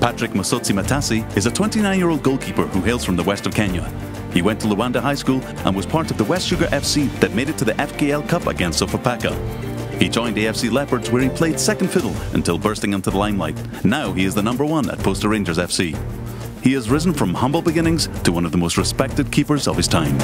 Patrick Masotsi Matasi is a 29 year old goalkeeper who hails from the west of Kenya. He went to Luanda High School and was part of the West Sugar FC that made it to the FKL Cup against Sofapaka. He joined AFC Leopards where he played second fiddle until bursting into the limelight. Now he is the number one at Posta Rangers FC. He has risen from humble beginnings to one of the most respected keepers of his time.